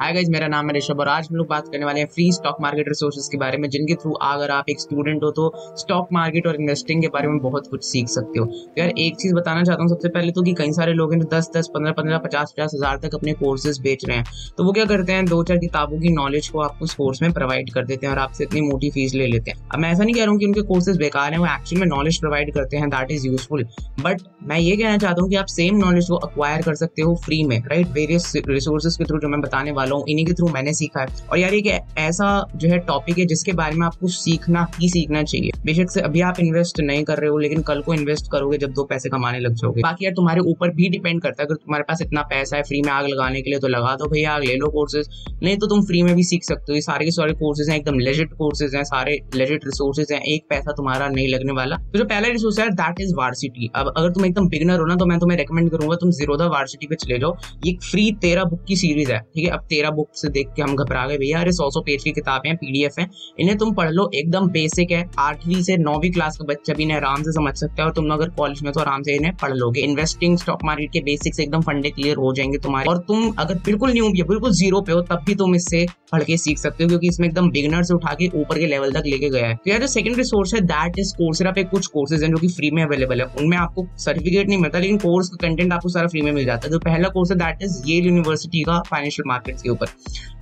Hi guys मेरा नाम है ऋषभ और आज हम लोग बात करने वाले हैं फ्री स्टॉक मार्केट रिसोर्सेज के बारे में, जिनके थ्रू अगर आप एक स्टूडेंट हो तो स्टॉक मार्केट और इन्वेस्टिंग के बारे में बहुत कुछ सीख सकते हो। तो यार एक चीज़ बताना चाहता हूँ सबसे पहले तो कि कई सारे लोग हैं जो दस दस पंद्रह पंद्रह, पचास पचास हज़ार तक अपने कोर्सेज बेच रहे हैं। तो वो क्या करते हैं? दो चार किताबों की नॉलेज को आपको उस कोर्स में प्रोवाइड कर देते हैं और आपसे इतनी मोटी फ़ीस ले लेते हैं। अब मैं ऐसा नहीं कह रहा हूँ कि उनके कोर्सेज बेकार हैं, वो एक्चुअल में नॉलेज प्रोवाइड करते हैं दैट इज़ यूजफुल बट मैं ये कहना चाहता हूँ कि आप सेम नॉलेज को अक्वायर कर सकते हो फ्री में राइट वेरियस रिसोर्सेज के थ्रू जो मैं बताने वाला हूँ इन्हीं के थ्रू मैंने सीखा है। और यार, एक ऐसा जो है टॉपिक है जिसके बारे में आपको सीखना ही सीखना चाहिए। बेशक से अभी आप इन्वेस्ट नहीं कर रहे हो, लेकिन कल को इन्वेस्ट करोगे जब दो पैसे कमाने लग जाओगे। बाकी यार, तुम्हारे ऊपर भी डिपेंड करता है। अगर तुम्हारे पास इतना पैसा है फ्री में आग लगाने के लिए तो लगा दो भैया आग ले लो कोर्सेज नहीं तो तुम फ्री में भी सीख सकते हो। ये सारे के सारे कोर्सेज हैं, एकदम लेजिट कोर्सेज हैं, सारे लेजिट रिसोर्सेज हैं। एक पैसा तुम्हारा नहीं लगने वाला। तो जो पहला रिसोर्स है दैट इज़ वार्सिटी अब अगर तुम एकदम बिगनर हो ना तो मैं तुम्हें रेकमेंड करूँगा, तुम जीरोधा वार्सिटी पे चले जाओ। ये फ्री तेरह बुक की सीरीज़ है, ठीक है? अब तेरह बुक से देख के हम घबरा गए, भैया, अरे सौ सौ पेज की किताबें हैं पीडीएफ है, इन्हें तुम पढ़ लो, एकदम बेसिक है, आठवीं से नौवीं क्लास का बच्चा भी इन्हें आराम से समझ सकता है और तुम अगर कॉलेज में तो आराम से इन्हें पढ़ लोगे। इन्वेस्टिंग स्टॉक मार्केट के बेसिक्स एकदम फंडे क्लियर हो जाएँगे तुम्हारे और तुम अगर बिल्कुल न्यू भी बिल्कुल ज़ीरो पे हो, तब भी तुम इससे पढ़ के सीख सकते हो क्योंकि इसमें एकदम बिगनर से उठा के ऊपर के लेवल तक लेके गया है। तो यार, जो सेकंड रिसोर्स है दैट इज़ कोर्सेरा पे कुछ कोर्सेज हैं जो कि फ्री में अवेलेबल है। उनमें आपको सर्टिफिकेट नहीं मिलता, लेकिन कोर्स का कंटेंट आपको सारा फ्री में मिल जाता है। तो पहला कोर्स है दैट इज़ येल यूनिवर्सिटी का फाइनेंशियल मार्केट के ऊपर।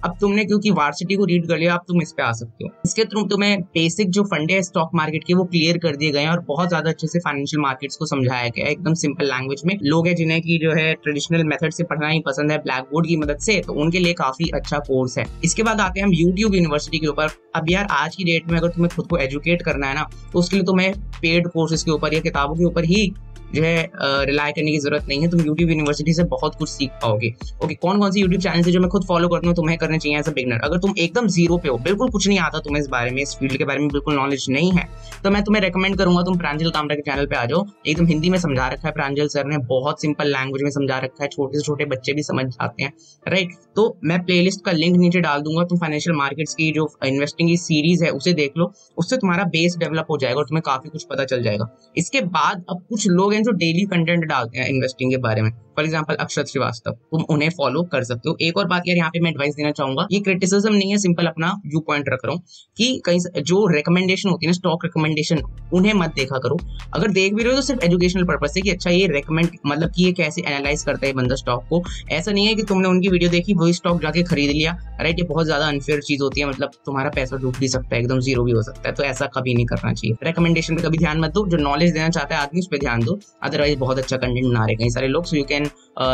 अब तुमने क्योंकि वार्सिटी को रीड कर लिया, अब तुम इस पे आ सकते हो। इसके थ्रू तुम्हें बेसिक जो फंडे है स्टॉक मार्केट के, वो क्लियर कर दिए गए हैं और बहुत ज़्यादा अच्छे से फाइनेंशियल मार्केट्स को समझाया गया है। एकदम सिंपल लैंग्वेज में। लोग हैं जिन्हें की जो है ट्रेडिशनल मेथड से पढ़ना ही पसंद है ब्लैक बोर्ड की मदद से तो उनके लिए काफ़ी अच्छा कोर्स है। इसके बाद आते हैं हम यूट्यूब यूनिवर्सिटी के ऊपर। अब यार, आज की डेट में अगर तुम्हें खुद को एजुकेट करना है ना तो उसके लिए तुम्हें पेड कोर्सेज के ऊपर या किताबों के ऊपर ही जो है रिलाय करने की ज़रूरत नहीं है। तुम यूट्यूब यूनिवर्सिटी से बहुत कुछ सीख पाओगे। ओके कौन कौन सी यूट्यूब चैनल है जो मैं खुद फॉलो करता हूँ, तुम्हें करने चाहिए एज अ बिगनर अगर तुम एकदम ज़ीरो पे हो, बिल्कुल कुछ नहीं आता तुम्हें इस बारे में, इस फ़ील्ड के बारे में बिल्कुल नॉलेज नहीं है तो मैं तुम्हें रेकमेंड करूँगा तुम प्रांजल कामरा के चैनल पे आ जाओ। एकदम हिंदी में समझा रखा है प्रांजल सर ने बहुत सिंपल लैंग्वेज में समझा रखा है, छोटे से छोटे बच्चे भी समझ जाते हैं राइट तो मैं प्लेलिस्ट का लिंक नीचे डाल दूँगा, तुम फाइनेंशियल मार्केट्स की जो इन्वेस्टिंग की सीरीज़ है, उसे देख लो, उससे तुम्हारा बेस डेवलप हो जाएगा और तुम्हें काफ़ी कुछ पता चल जाएगा। इसके बाद अब कुछ लोग हैं जो डेली कंटेंट डालते हैं इन्वेस्टिंग के बारे में। फॉर एग्ज़ाम्पल अक्षत श्रीवास्तव, तुम उन्हें फॉलो कर सकते हो। एक और बात यार यहाँ पे मैं एडवाइस देना चाहूँगा, ये क्रिटिसिज्म नहीं है सिंपल अपना व्यू पॉइंट रख रहा हूँ कि कहीं जो रिकमेंडेशन होती है ना स्टॉक रिकमेंडेशन उन्हें मत देखा करो। अगर देख भी रहे हो तो सिर्फ़ एजुकेशनल पर्पज से कि अच्छा ये रिकमेंड मतलब कि ये कैसे एनालाइज करता है बंदा स्टॉक को। ऐसा नहीं है कि तुमने उनकी वीडियो देखी, वही स्टॉक जाके खरीद लिया। राइट ये बहुत ज़्यादा अनफेयर चीज़ होती है मतलब तुम्हारा पैसा डूब भी सकता है, एकदम ज़ीरो भी हो सकता है तो ऐसा कभी नहीं करना चाहिए। रिकमेंडेशन पे कभी ध्यान मत दो, जो नॉलेज देना चाहता है, आदमी उस पर ध्यान दो। अदरवाइज़ बहुत अच्छा कंटेंट बना रहे कई सारे लोग so you can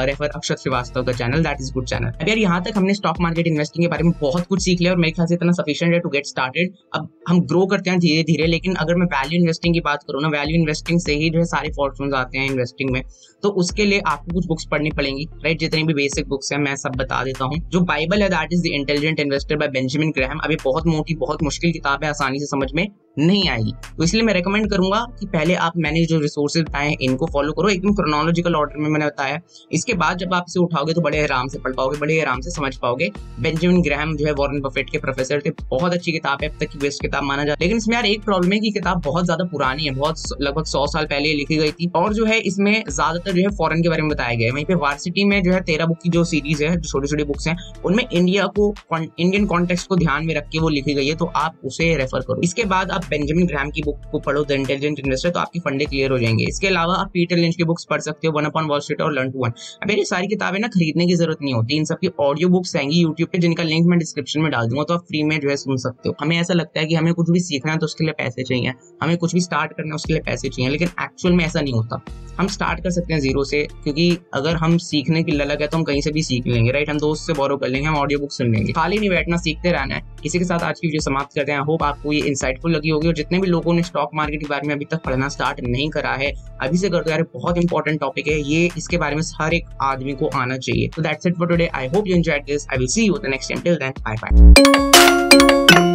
refer Akshat Shrivastava का channel that is good channel अब यार यहाँ तक हमने स्टॉक मार्केट इन्वेस्टिंग के बारे में बहुत कुछ सीख लिया और मेरे ख्याल से इतना सफिशियंट है टू गेट स्टार्टेड अब हम ग्रो करते हैं धीरे धीरे लेकिन अगर मैं वैल्यू इन्वेस्टिंग की बात करूँ ना वैल्यू इन्वेस्टिंग से ही जो है सारे फॉर्चून आते हैं इन्वेस्टिंग में. तो उसके लिए आपको कुछ बुक्स पढ़नी पड़ेंगी राइट जितनी भी बेसिक बुक्स हैं, मैं सब बता देता हूँ. जो बाइबल है that is the intelligent investor by Benjamin Graham अभी बहुत मोटी, बहुत मुश्किल किताब है आसानी से समझ में. नहीं आएगी। तो इसलिए मैं रेकमेंड करूँगा कि पहले आप मैंने जो रिसोर्सेज बताए इनको फॉलो करो। एकदम क्रोनोलॉजिकल ऑर्डर में मैंने बताया। इसके बाद जब आप इसे उठाओगे तो बड़े आराम से पढ़ पाओगे, बड़े आराम से समझ पाओगे। बेंजामिन ग्रैहम जो है वॉरेन बफेट के प्रोफेसर थे। बहुत अच्छी किताब है, अब तक की बेस्ट किताब माना जाता है लेकिन इसमें यार एक प्रॉब्लम है कि किताब बहुत ज़्यादा पुरानी है। बहुत लगभग सौ साल पहले लिखी गई थी। और जो है, इसमें ज़्यादातर जो है फॉरन के बारे में बताया गया है। वहीं पे वार्सिटी में जो है, तेरह बुक की जो सीरीज़ है, जो छोटी छोटी बुक्स हैं, उनमें इंडिया को इंडियन कॉन्टेक्स्ट को ध्यान में रख के वो लिखी गई है। तो आप उसे रेफर करो। इसके बाद आप बेंजामिन ग्राम की बुक को पढ़ो द इंटेलिजेंट इन्वेस्टर तो आपकी फंडे क्लियर हो जाएँगे। इसके अलावा आप पीटर लिंच की बुक्स पढ़ सकते हो one up on wall street और लर्न टू वन अब ये सारी किताबें ना खरीदने की ज़रूरत नहीं होती, इन सबकी ऑडियो बुक्स आएँगी यूट्यूब पे, जिनका लिंक मैं डिस्क्रिप्शन में डाल दूँगा तो आप फ्री में जो है सुन सकते हो। हमें ऐसा लगता है कि हमें कुछ भी सीखना है तो उसके लिए पैसे चाहिए, हमें कुछ भी स्टार्ट करना है उसके लिए पैसे चाहिए, लेकिन एक्चुअल में ऐसा नहीं होता। हम स्टार्ट कर सकते हैं ज़ीरो से, क्योंकि अगर हम सीखने की ललक है तो हम कहीं से भी सीख लेंगे राइट हम दोस्त से बोरो कर लेंगे, हम ऑडियो बुक सुन लेंगे। खाली नहीं बैठना, सीखते रहना है। इसी के साथ आज की वीडियो समाप्त करते हैं। होप आपको ये इंसाइटफुल लगी होगी और जितने भी लोगों ने स्टॉक मार्केट के बारे में अभी तक पढ़ना स्टार्ट नहीं करा है, अभी से कर दो यार बहुत इंपॉर्टेंट टॉपिक है। ये इसके बारे में हर एक आदमी को आना चाहिए। तो that's it for today I hope you enjoyed this I will see you the next time till then bye bye